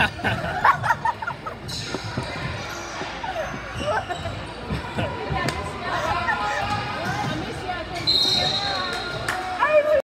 what?